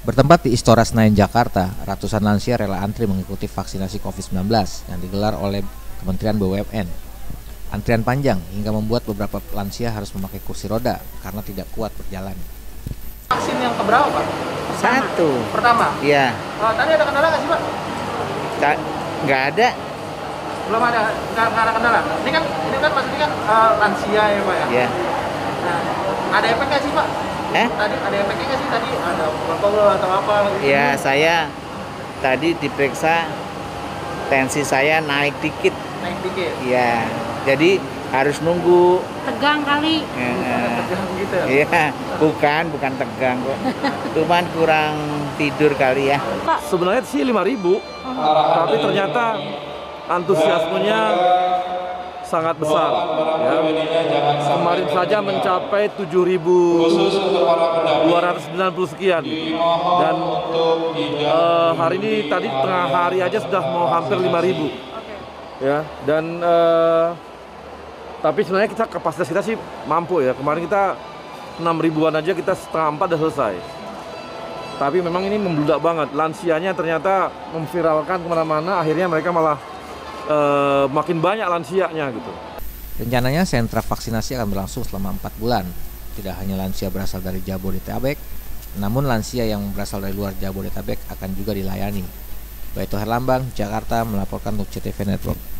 Bertempat di Istora Senayan, Jakarta, ratusan lansia rela antri mengikuti vaksinasi COVID-19 yang digelar oleh Kementerian BUMN. Antrian panjang hingga membuat beberapa lansia harus memakai kursi roda karena tidak kuat berjalan. Vaksin yang keberapa, Pak? Satu. Pertama. Ya, Oh, tadi ada kendala nggak sih, Pak? tak nggak ada. Belum ada, nggak, nggak ada kendala. Ini kan, ini kan maksudnya kan eh, lansia ya, Pak ya? Ya, Nah, ada efek nggak sih, Pak? eh? Tadi ada efeknya nggak sih tadi? Ada protokol atau apa? gitu? Ya saya tadi diperiksa tensi saya naik dikit. Naik dikit. Ya, jadi harus nunggu. tegang kali Eh, Tegang gitu ya? Iya, bukan, bukan tegang kok. Cuman kurang tidur kali ya. Sebenarnya sih 5000 tapi ternyata antusiasmenya sangat besar. Ya. Kemarin saja mencapai 7.290 sekian. Dan eh, hari ini tadi tengah hari aja sudah mau hampir 5.000. Ya, dan eh, tapi sebenarnya kita kapasitas kita sih mampu ya. Kemarin kita 6 ribuan aja kita setengah empat udah selesai. Tapi memang ini membludak banget. Lansianya ternyata memviralkan ke mana-mana. Akhirnya mereka malah eh, makin banyak lansianya gitu. Rencananya sentra vaksinasi akan berlangsung selama 4 bulan. Tidak hanya lansia berasal dari Jabodetabek, namun lansia yang berasal dari luar Jabodetabek akan juga dilayani. Baito Herlambang, Jakarta melaporkan untuk CTV Network.